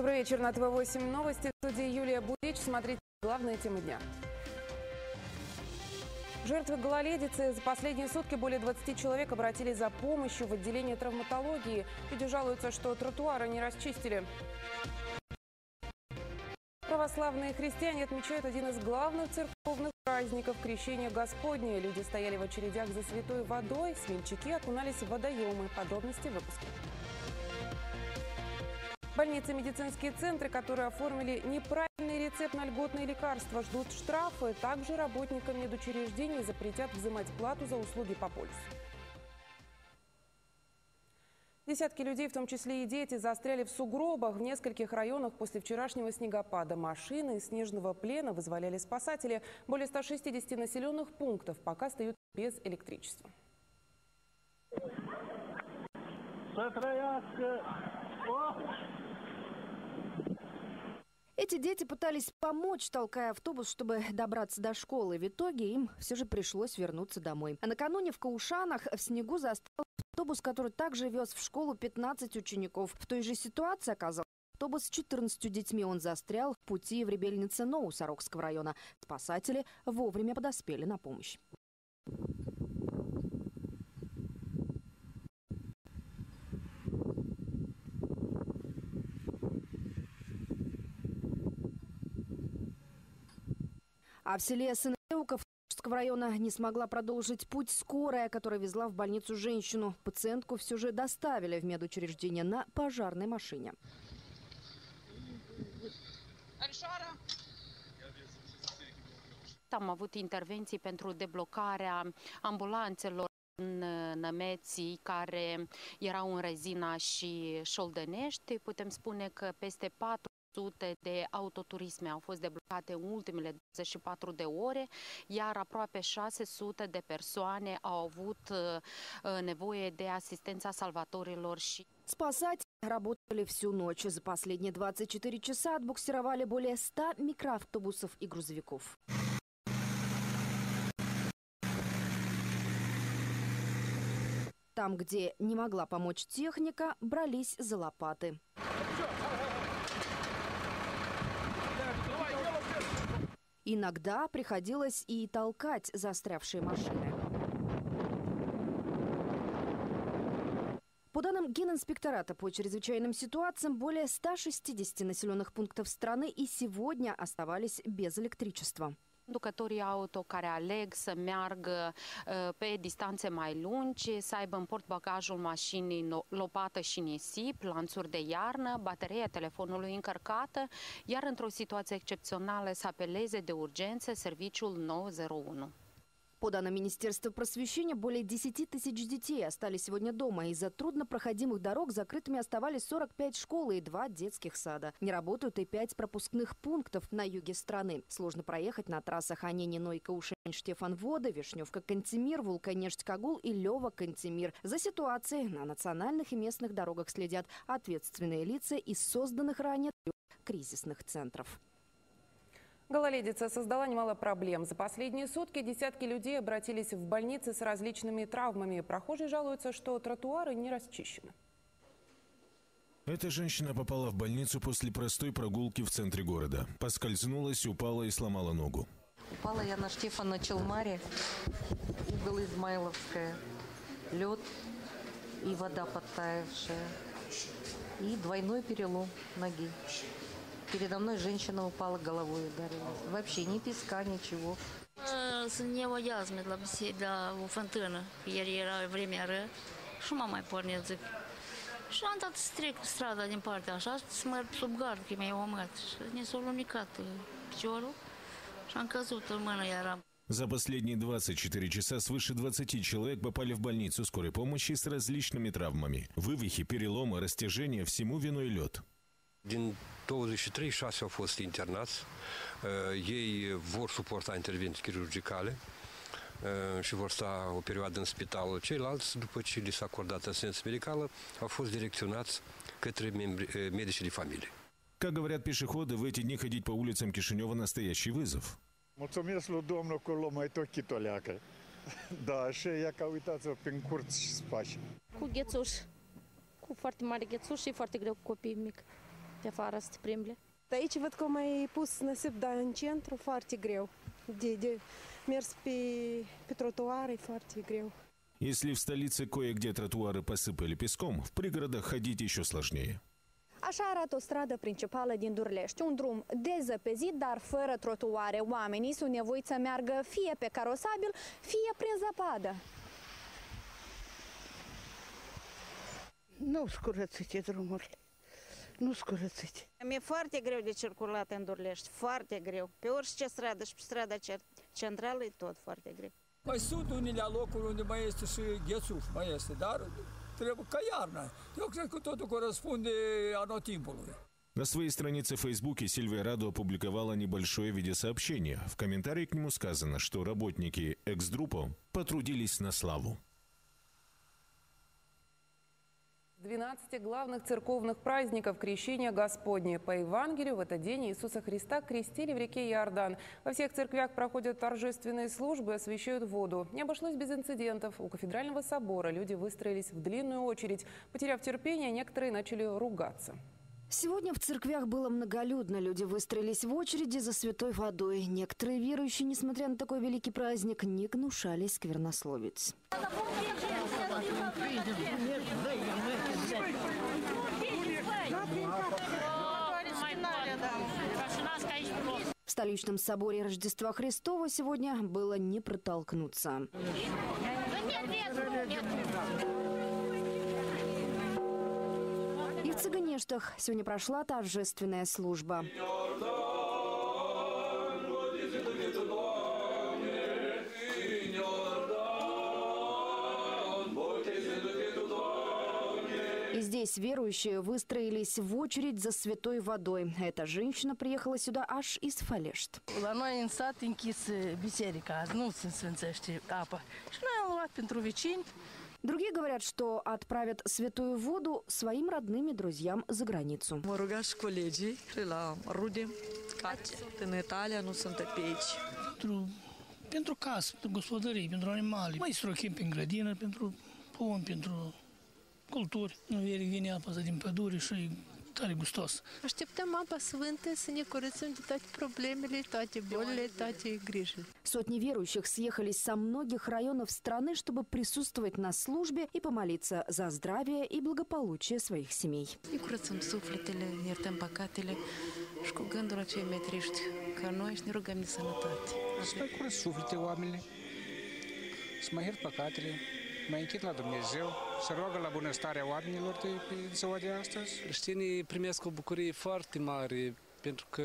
Добрый вечер. На ТВ-8 новости. В студии Юлия Будич. Смотрите главные темы дня. Жертвы гололедицы за последние сутки более 20 человек обратились за помощью в отделение травматологии. Люди жалуются, что тротуары не расчистили. Православные христиане отмечают один из главных церковных праздников – Крещение Господне. Люди стояли в очередях за святой водой, смельчаки окунались в водоемы. Подробности в выпуске. Больницы медицинские центры, которые оформили неправильный рецепт на льготные лекарства, ждут штрафы. Также работникам медучреждений запретят взимать плату за услуги по полису. Десятки людей, в том числе и дети, застряли в сугробах в нескольких районах после вчерашнего снегопада. Машины из снежного плена вызволяли спасатели. Более 160 населенных пунктов пока стоят без электричества. Эти дети пытались помочь, толкая автобус, чтобы добраться до школы. В итоге им все же пришлось вернуться домой. А накануне в Каушанах в снегу застрял автобус, который также вез в школу 15 учеников. В той же ситуации оказался автобус с 14 детьми. Он застрял в пути в Ребельнице Ноу Сорокского района. Спасатели вовремя подоспели на помощь. А в селе Сынеуков Волжского района не смогла продолжить путь скорая, которая везла в больницу женщину. Пациентку все же доставили в медучреждение на пожарной машине. Am avut intervenții pentru deblocarea ambulanțelor în Nămeții care erau în Rezina și Șoldănești. Putem spune că peste 400 de autoturisme au fost deblocate în ultimele 24 de ore, iar aproape 600 de persoane au avut uh, nevoie de asistența salvatorilor și Спасатели работали всю ночь. За последние 24 часа отбуксировали более 100 микроавтобусов и грузовиков. Там, где не могла помочь техника, брались за лопаты. Иногда приходилось и толкать застрявшие машины. По данным Генинспектората по чрезвычайным ситуациям, более 160 населенных пунктов страны и сегодня оставались без электричества. Conducătorii auto care aleg să meargă uh, pe distanțe mai lungi, să aibă în portbagajul mașinii lopată și nisip, lanțuri de iarnă, bateria telefonului încărcată, iar într-o situație excepțională să apeleze de urgență serviciul 901. По данным Министерства просвещения, более 10 тысяч детей остались сегодня дома. Из-за труднопроходимых дорог закрытыми оставались 45 школ и два детских сада. Не работают и 5 пропускных пунктов на юге страны. Сложно проехать на трассах Аненино и Каушень, Штефан-Вода, Вишневка-Кантемир, Вулканешт-Кагул и Лева-Кантемир. За ситуацией на национальных и местных дорогах следят ответственные лица из созданных ранее кризисных центров. Гололедица создала немало проблем. За последние сутки десятки людей обратились в больницы с различными травмами. Прохожие жалуются, что тротуары не расчищены. Эта женщина попала в больницу после простой прогулки в центре города. Поскользнулась, упала и сломала ногу. Упала я на Штефана Челмаре, угол Измайловская, лед и вода подтаявшая. И двойной перелом ноги. Передо mной женщина упала головой ударилась. Вообще ни песка, neoiazme la, la o fântână, ieri era vremea rea și m-am mai pornit, zic. Și am dat să trec strada din partea așa, să merg sub gard, că mi-a omat. Și ne s-a lumicat piciorul și am căzut în mână, eram. За последние 24 часа свыше 20 человек попали в больницу скорой помощи с различными травмами. Вывихи, переломы, растяжения – всему виной лед. Din 23, 6 au fost internați. Uh, ei vor suporta intervenții chirurgicale uh, și vor sta o perioadă în spital. Ceilalți, după ce li s-a acordat asistență medicală, au fost direcționați către membri, uh, medicii de familie. Как говорят пешеходы, в эти дни ходить по улицам Кишинева настоящий вызов. Mulțumesc lui Domnul că l mai tot chitoleacă. Da, și ea ca uitați-vă prin curți și spași. Cu ghețuș, cu foarte mare ghețuș și foarte greu cu copii mici. de afară să te plimbi. De aici văd că au mai pus nasip, dar în centru foarte greu. De, de mers pe, pe trotuare foarte greu. Если в столице кое-где тротуары посыпали песком, в пригородах ходить еще сложнее. Așa arată o stradă principală din Durlești, un drum dezăpezit, dar fără trotuare. Oamenii sunt nevoiți să meargă fie pe carosabil, fie prin zăpadă. Nu scurățite drumurile. Nu scurățite. Mi-e foarte greu de circulat în Durlești, foarte greu. Pe orice stradă și pe strada centrală e tot foarte greu. Mai sunt unele locuri unde mai este și ghețuf, mai este, dar trebuie ca iarna. Eu cred că totul corespunde anotimpului. На своей странице в Фейсбуке Сильвия Раду опубликовала небольшое видеосообщение. В комментарии к нему сказано, что работники экс-друпо потрудились на славу. 12 главных церковных праздников Крещения Господне. По Евангелию в этот день Иисуса Христа крестили в реке Иордан. Во всех церквях проходят торжественные службы, освещают воду. Не обошлось без инцидентов. У кафедрального собора люди выстроились в длинную очередь. Потеряв терпение, некоторые начали ругаться. Сегодня в церквях было многолюдно. Люди выстроились в очереди за святой водой. Некоторые верующие, несмотря на такой великий праздник, не гнушались сквернословить. В столичном соборе Рождества Христова сегодня было не протолкнуться. И в Цыганештах сегодня прошла торжественная служба. Здесь верующие выстроились в очередь за святой водой. Эта женщина приехала сюда аж из Фалешт. Другие говорят, что отправят святую воду своим родным и друзьям за границу. Pentru casă, pentru gospodării, pentru animale. Mai strochim prin grădină, pentru pom, pentru culturi. Nu vine apa asta din pădure și tare gustos. Așteptăm apa sfântă să ne curățăm de toate problemele, toate bolile, toate grijile. Sotни верующих съехались со многих районов страны, чтобы присутствовать на службе и помолиться за здравие и благополучие своих семей. Ne curățăm sufletele, ne iertăm păcatele și cu gândul la cei mai triști ca noi și ne rugăm de sănătate. Să mai curăț suflete oamenile, să mai iert păcatele, mai închid la Dumnezeu, să roagă la bunăstarea oamenilor de pe ziua de astăzi. Creștinii primesc o bucurie foarte mare, pentru că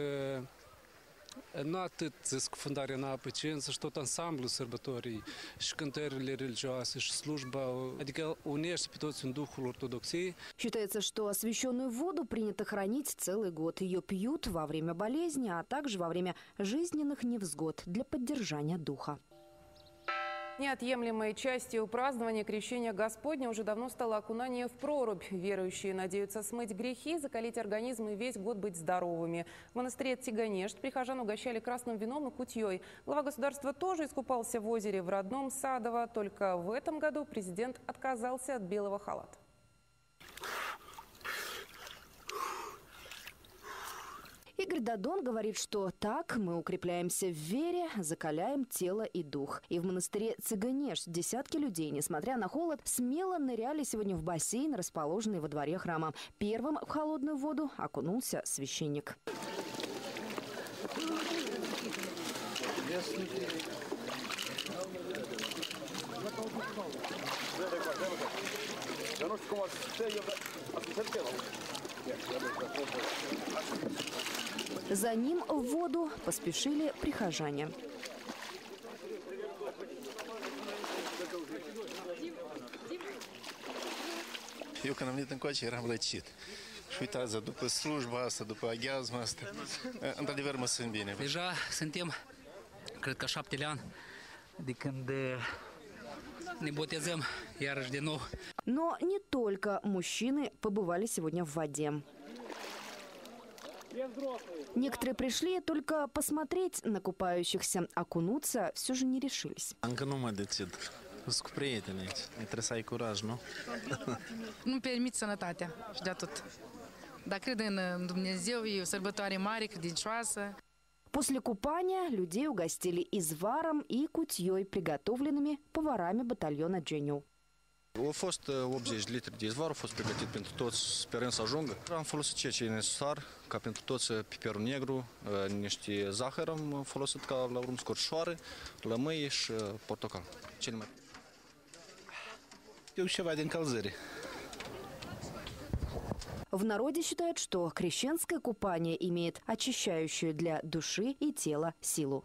nu atât scufundarea în apă, ci însăși tot ansamblu sărbătorii și cântările religioase și slujba, adică unește pe toți în Duhul Ortodoxiei. Считается, что освященную воду принято хранить целый год. Ее пьют во время болезни, а также во время жизненных невзгод для поддержания духа. Неотъемлемой частью празднования Крещения Господня уже давно стало окунание в прорубь. Верующие надеются смыть грехи, закалить организм и весь год быть здоровыми. В монастыре Тиганешт прихожан угощали красным вином и кутьей. Глава государства тоже искупался в озере в родном Садово. Только в этом году президент отказался от белого халата. Игорь Дадон говорит, что так мы укрепляемся в вере, закаляем тело и дух. И в монастыре Цыганеш десятки людей, несмотря на холод, смело ныряли сегодня в бассейн, расположенный во дворе храма. Первым в холодную воду окунулся священник. За ним в воду поспешили прихожане. Eu când am venit încoace eram răcit. Și uitați, după slujba asta, după aghiazma asta, într-adevăr mă simt bine. Deja suntem, cred că șaptele ani, de când ne botezăm iarăși din nou. Но не только мужчины побывали сегодня в воде. Некоторые пришли только посмотреть на купающихся, окунуться все же не решились. Încă nu mă decid. Sunt cu prieteni aici. Trebuie să ai curaj, nu? Nu permit sănătatea și de atât. dar cred în Dumnezeu, e o sărbătoare mare, credincioasă. После купания людей угостили изваром и кутьей, приготовленными поварами батальона Дженю. Au fost 80 litri de izvar, au fost pregătit pentru toți, sperând să ajungă. Am folosit ceea ce e necesar, ca pentru toți piperul negru, niște zahăr am folosit ca la urmă scorșoare, lămâie și portocal. Cele mai... Eu ceva de încălzire. В народе считают, что крещенское купание имеет очищающую для души и тела силу.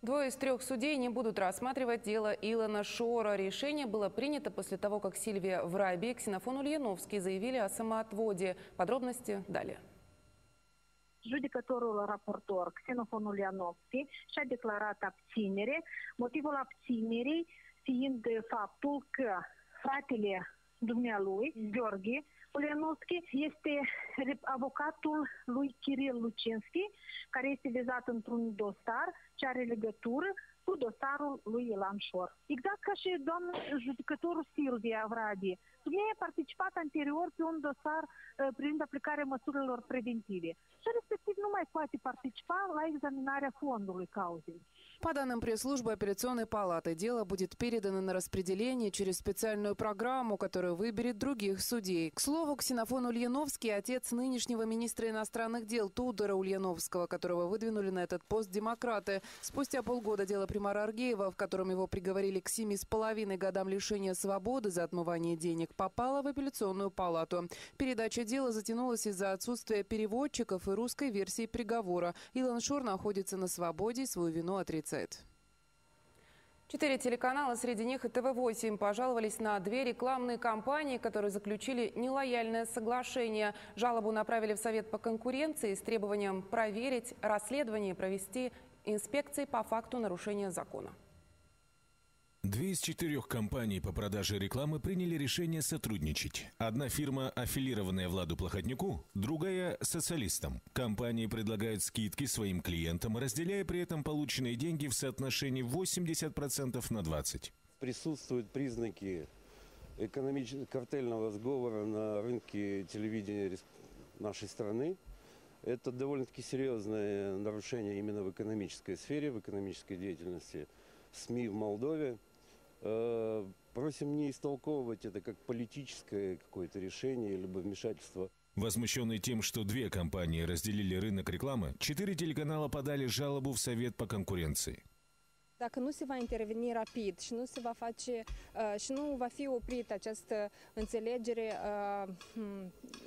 Двое из трех судей не будут рассматривать дело Илона Шора. Решение было принято после того, как Сильвия Враби и Ксенофон Ульяновский заявили о самоотводе. Подробности далее. Judecătorul raportor Xenofon Ulianovski și-a declarat abținere, motivul abținerii fiind faptul că fratele dumnealui, Gheorghe Ulianovski, este avocatul lui Kiril Lucinski, care este vizat într-un dosar ce are legătură cu dosarul lui Ilan Șor. Exact ca și doamna judecătorul Silvia Vradi. Dumnezeu a participat anterior pe un dosar uh, privind aplicarea măsurilor preventive și respectiv nu mai poate participa la examinarea fondului cauzei. По данным пресс-службы операционной палаты, дело будет передано на распределение через специальную программу, которая выберет других судей. К слову, Ксенофон Ульяновский – отец нынешнего министра иностранных дел Тудора Ульяновского, которого выдвинули на этот пост демократы. Спустя полгода дело примара Аргеева, в котором его приговорили к семи с половиной годам лишения свободы за отмывание денег, попало в апелляционную палату. Передача дела затянулась из-за отсутствия переводчиков и русской версии приговора. Илон Шор находится на свободе и свою вину отрицает. Четыре телеканала, среди них и ТВ-8, пожаловались на две рекламные кампании, которые заключили нелояльное соглашение. Жалобу направили в Совет по конкуренции с требованием проверить расследование и провести инспекции по факту нарушения закона. Две из четырех компаний по продаже рекламы приняли решение сотрудничать. Одна фирма, аффилированная Владу Плохотнику, другая – социалистам. Компании предлагают скидки своим клиентам, разделяя при этом полученные деньги в соотношении 80% на 20%. Присутствуют признаки экономического картельного сговора на рынке телевидения нашей страны. Это довольно-таки серьезное нарушение именно в экономической сфере, в экономической деятельности СМИ в Молдове. Э, просим не истолковывать это как политическое какое-то решение либо вмешательство. Возмущенный тем, что две компании разделили рынок рекламы, четыре телеканала подали жалобу в Совет по конкуренции. Dacă nu se va interveni rapid și nu se va face uh, și nu va fi oprită această înțelegere uh,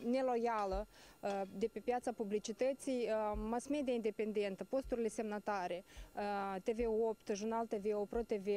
neloială uh, de pe piața publicității, uh, mass media independentă, posturile semnatare, uh, TV8, Jurnal TV, Pro TV,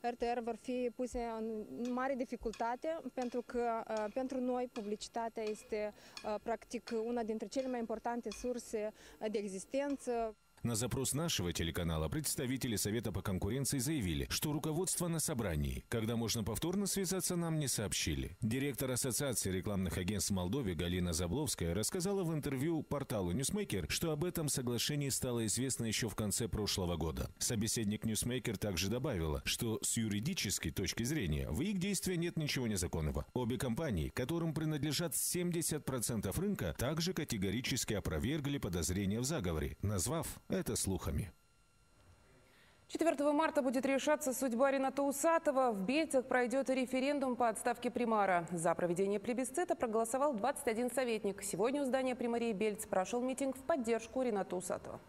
RTR vor fi puse în mare dificultate pentru că uh, pentru noi publicitatea este uh, practic una dintre cele mai importante surse de existență. На запрос нашего телеканала представители Совета по конкуренции заявили, что руководство на собрании. Когда можно повторно связаться, нам не сообщили. Директор Ассоциации рекламных агентств Молдове Галина Забловская рассказала в интервью порталу Newsmaker, что об этом соглашении стало известно еще в конце прошлого года. Собеседник Newsmaker также добавила, что с юридической точки зрения в их действиях нет ничего незаконного. Обе компании, которым принадлежат 70% рынка, также категорически опровергли подозрения в заговоре, назвав это слухами. 4 марта будет решаться судьба Рената Усатова. В Бельцах пройдет референдум по отставке примара. За проведение плебисцита проголосовал 21 советник. Сегодня у здания примарии Бельц прошел митинг в поддержку Рената Усатова.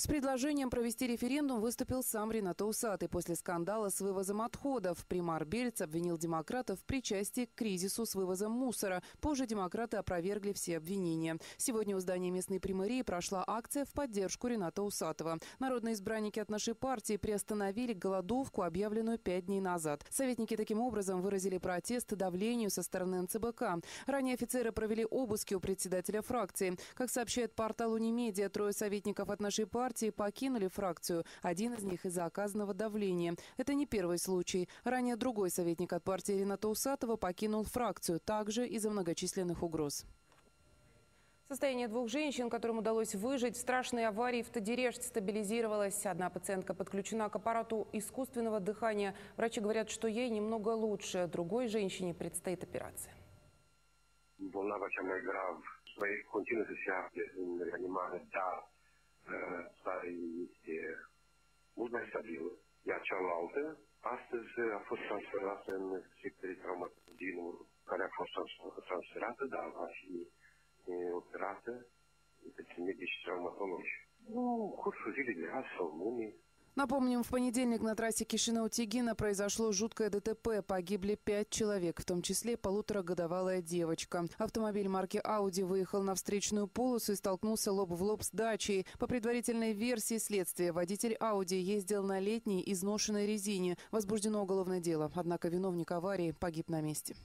С предложением провести референдум выступил сам Ренато Усатый после скандала с вывозом отходов. Примар Бельц обвинил демократов в причастии к кризису с вывозом мусора. Позже демократы опровергли все обвинения. Сегодня у здания местной примарии прошла акция в поддержку Рената Усатова. Народные избранники от нашей партии приостановили голодовку, объявленную пять дней назад. Советники таким образом выразили протест давлению со стороны НЦБК. Ранее офицеры провели обыски у председателя фракции. Как сообщает портал Унимедиа, трое советников от нашей партии партии покинули фракцию. Один из них из-за оказанного давления. Это не первый случай. Ранее другой советник от партии Рената Усатова покинул фракцию, также из-за многочисленных угроз. Состояние двух женщин, которым удалось выжить в страшной аварии в Тадереште, стабилизировалось. Одна пациентка подключена к аппарату искусственного дыхания. Врачи говорят, что ей немного лучше. Другой женщине предстоит операция. bolnava cea mai grav mai continuă să se afle în reanimare, dar uh, starea este mult mai stabilă. Iar cealaltă, astăzi a fost transferată în sectorul traumatologiei, care a fost transferată, dar va fi operată de medici traumatologi. Nu, cursul zilei de azi sau luni, Напомним, в понедельник на трассе Кишинау-Тигина произошло жуткое ДТП. Погибли пять человек, в том числе полуторагодовалая девочка. Автомобиль марки Audi выехал на встречную полосу и столкнулся лоб в лоб с дачей. По предварительной версии следствия, водитель Audi ездил на летней изношенной резине. Возбуждено уголовное дело, однако виновник аварии погиб на месте.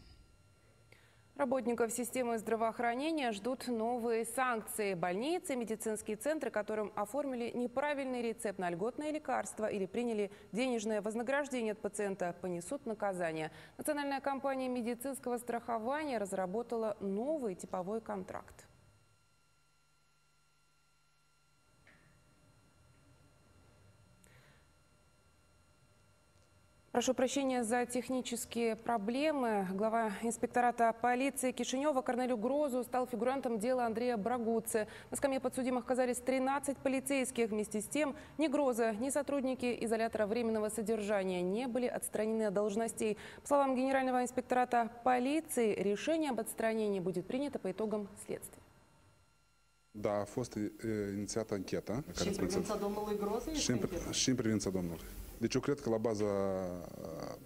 Работников системы здравоохранения ждут новые санкции. Больницы, медицинские центры, которым оформили неправильный рецепт на льготное лекарство или приняли денежное вознаграждение от пациента, понесут наказание. Национальная компания медицинского страхования разработала новый типовой контракт. Прошу прощения за технические проблемы. Глава инспектората полиции Кишинева Корнелю Грозу стал фигурантом дела Андрея Брагуцы. На скамье подсудимых оказались 13 полицейских. Вместе с тем ни Гроза, ни сотрудники изолятора временного содержания не были отстранены от должностей. По словам генерального инспектората полиции, решение об отстранении будет принято по итогам следствия. Da, a fost inițiată ancheta. Și în privința domnului Groze? Și în, și în privința domnului. Deci eu cred că la baza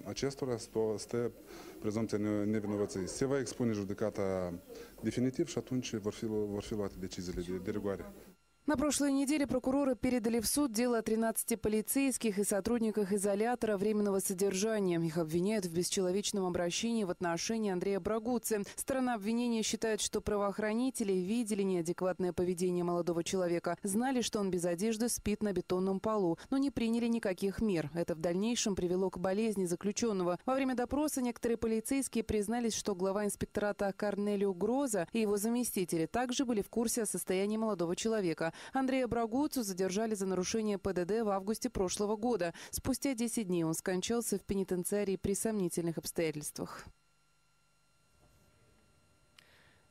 acestora stă prezumția nevinovăției. Se va expune judecata definitiv și atunci vor fi, vor fi luate deciziile de, de rigoare. На прошлой неделе прокуроры передали в суд дело о 13 полицейских и сотрудниках изолятора временного содержания. Их обвиняют в бесчеловечном обращении в отношении Андрея Брагуцы. Сторона обвинения считает, что правоохранители видели неадекватное поведение молодого человека, знали, что он без одежды спит на бетонном полу, но не приняли никаких мер. Это в дальнейшем привело к болезни заключенного. Во время допроса некоторые полицейские признались, что глава инспектората Корнелио Гроза и его заместители также были в курсе о состоянии молодого человека. Андрея Брагуцу задержали за нарушение ПДД в августе прошлого года. Спустя 10 дней он скончался в пенитенциарии при сомнительных обстоятельствах.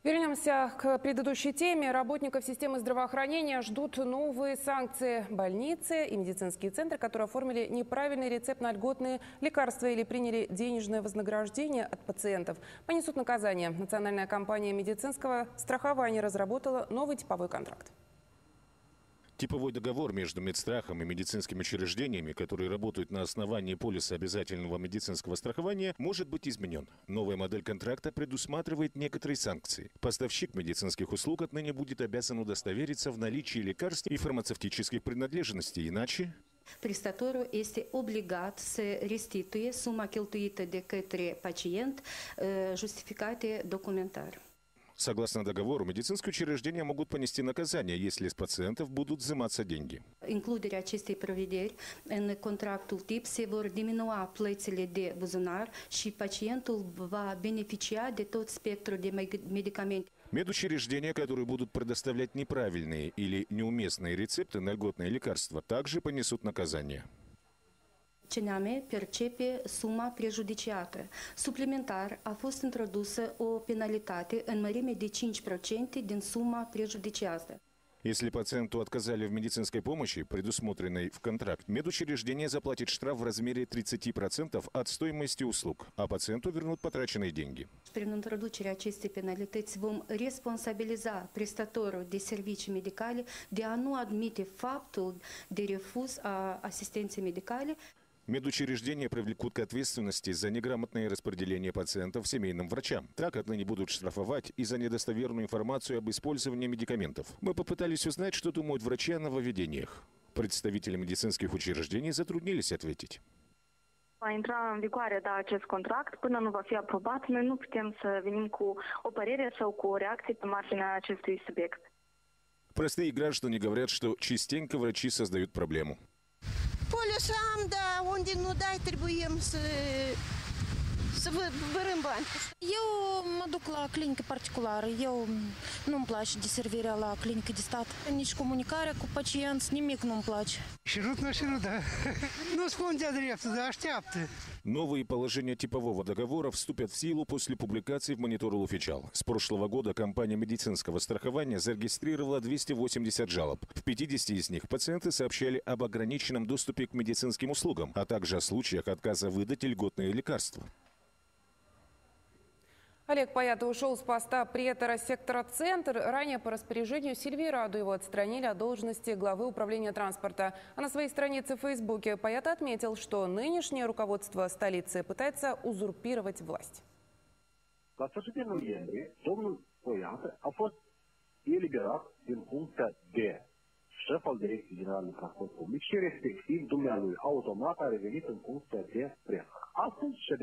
Вернемся к предыдущей теме. Работников системы здравоохранения ждут новые санкции. Больницы и медицинские центры, которые оформили неправильный рецепт на льготные лекарства или приняли денежное вознаграждение от пациентов, понесут наказание. Национальная компания медицинского страхования разработала новый типовой контракт. Типовой договор между медстрахом и медицинскими учреждениями, которые работают на основании полиса обязательного медицинского страхования, может быть изменен. Новая модель контракта предусматривает некоторые санкции. Поставщик медицинских услуг отныне будет обязан удостовериться в наличии лекарств и фармацевтических принадлежностей, иначе prestatorul este obligat să restituie suma cheltuită de către pacient justificate documentar. Согласно договору, медицинские учреждения могут понести наказание, если с пациентов будут взиматься деньги. Includerea acestei prevederi în contractul tip se vor diminua plățile de buzunar și pacientul va beneficia de tot spectrul de medicamente. Медучреждения, которые будут предоставлять неправильные или неуместные рецепты на льготные лекарства, также понесут наказание. CNAME percepe suma prejudiciată. Suplimentar a fost introdusă o penalitate în mărime de 5% din suma prejudiciată. Если пациенту отказали в медицинской помощи, предусмотренной в контракт, медучреждение заплатит штраф в размере 30% от стоимости услуг, а пациенту вернут потраченные деньги. Prin introducerea acestei penalități vom responsabiliza prestatorul de servicii medicale de a nu admite faptul de refuz a asistenței medicale Медучреждения привлекут к ответственности за неграмотное распределение пациентов семейным врачам. Так отныне будут штрафовать и за недостоверную информацию об использовании медикаментов. Мы попытались узнать, что думают врачи о нововведениях. Представители медицинских учреждений затруднились ответить. Va intra în vigoare, da, acest contract. Până nu va fi aprobat, noi nu putem să venim cu o părere sau cu o reacție pe marginea acestui subiect. Простые граждане говорят, что частенько врачи создают проблему. Polisul am, dar unde nu dai, trebuim să bani. Eu mă duc la clinică particulară. Eu nu-mi place de servirea la clinică de stat. Nici comunicarea cu pacienți, nimic nu-mi place. Și рут на шину, да. Ну, спонтя дрефта, да, штяпты. Новые положения типового договора вступят в силу после публикации в монитор Луфичал. С прошлого года компания медицинского страхования зарегистрировала 280 жалоб. В 50 из них пациенты сообщали об ограниченном доступе к медицинским услугам, а также о случаях отказа выдать льготные лекарства. Олег Паят ушел с поста претора сектора «Центр». Ранее по распоряжению Сильвии его отстранили от должности главы управления транспорта. А на своей странице в Фейсбуке Паят отметил, что нынешнее руководство столицы пытается узурпировать власть. La sfârșitul noiembrie, domnul Poiat a fost eliberat din funcția de șef al Direcției Generale de Transport Public și respectiv dumnealui automat a revenit în funcția de presă. Astăzi și-a.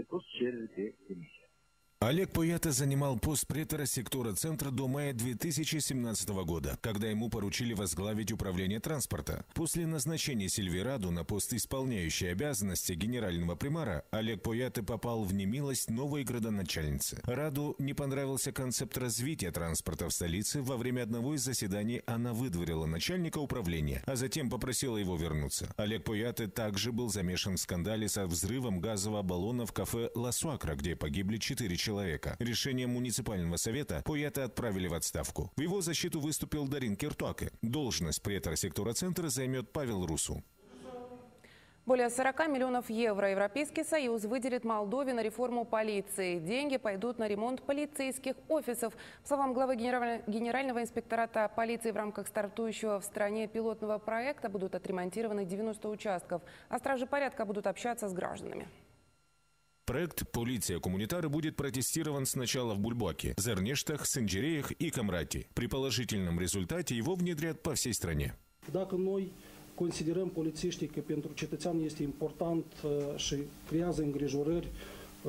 Олег Пуята занимал пост претора сектора центра до мая 2017 года, когда ему поручили возглавить управление транспорта. После назначения Сильвераду на пост исполняющей обязанности генерального примара Олег Пуята попал в немилость новой градоначальницы. Раду не понравился концепт развития транспорта в столице. Во время одного из заседаний она выдворила начальника управления, а затем попросила его вернуться. Олег Пуяты также был замешан в скандале со взрывом газового баллона в кафе «Ласуакра», где погибли четыре человека. Решением муниципального совета Пуята отправили в отставку. В его защиту выступил Дарин Киртуаке. Должность претора сектора центра займет Павел Русу. Более 40 миллионов евро Европейский Союз выделит Молдове на реформу полиции. Деньги пойдут на ремонт полицейских офисов. По словам главы Генерального инспектората полиции в рамках стартующего в стране пилотного проекта будут отремонтированы 90 участков, а стражи порядка будут общаться с гражданами. Проект «Полиция коммунитары» будет протестирован сначала в Бульбаке, Зернештах, Синджереях и Камрате. При положительном результате его внедрят по всей стране. Dacă noi considerăm polițiștii că pentru cetățean este important și creează îngrijorări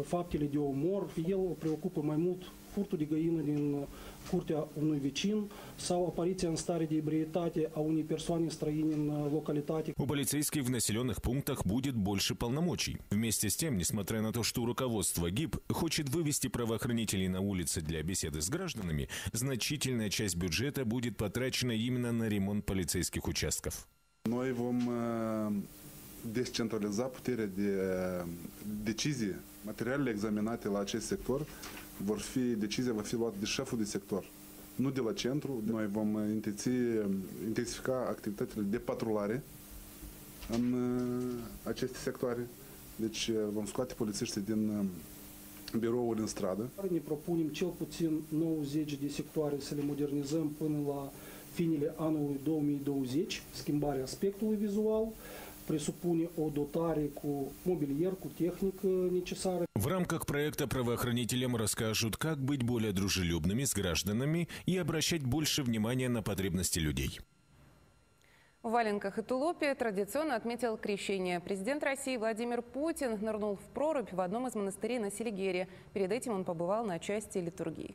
faptele de omor, el preocupă mai mult furtul de găină din curtea unui vecin sau apariția în stare de ebrietate a unei persoane străine în localitate. У полицейских в населенных пунктах будет больше полномочий. Вместе с тем, несмотря на то, что руководство ГИБ хочет вывести правоохранителей на улицы для беседы с гражданами, значительная часть бюджета будет потрачена именно на ремонт полицейских участков. Noi vom descentraliza puterea de decizie. Materialele examinate la acest sector vor fi, decizia va fi luată de șeful de sector, nu de la centru. Noi vom intensifica activitățile de patrulare în uh, aceste sectoare. Deci vom scoate polițiștii din birouri în stradă. Ne propunem cel puțin 90 de sectoare să le modernizăm până la finele anului 2020, schimbarea aspectului vizual, dotare cu mobilier, cu tehnică necesară. В рамках проекта правоохранителям расскажут, как быть более дружелюбными с гражданами и обращать больше внимания на потребности людей. В валенках и тулупе традиционно отметил крещение. Президент России Владимир Путин нырнул в прорубь в одном из монастырей на Селигере. Перед этим он побывал на части литургии.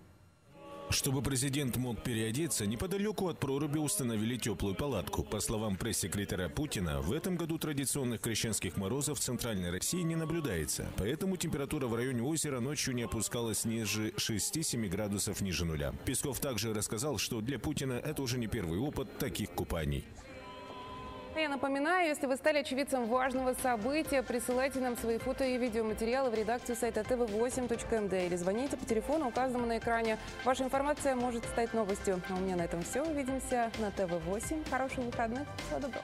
Чтобы президент мог переодеться, неподалеку от проруби установили теплую палатку. По словам пресс-секретаря Путина, в этом году традиционных крещенских морозов в Центральной России не наблюдается. Поэтому температура в районе озера ночью не опускалась ниже 6-7 градусов ниже нуля. Песков также рассказал, что для Путина это уже не первый опыт таких купаний. Я напоминаю, если вы стали очевидцем важного события, присылайте нам свои фото и видеоматериалы в редакцию сайта tv8.md или звоните по телефону, указанному на экране. Ваша информация может стать новостью. А у меня на этом все. Увидимся на ТВ8. Хороших выходных. Всего доброго.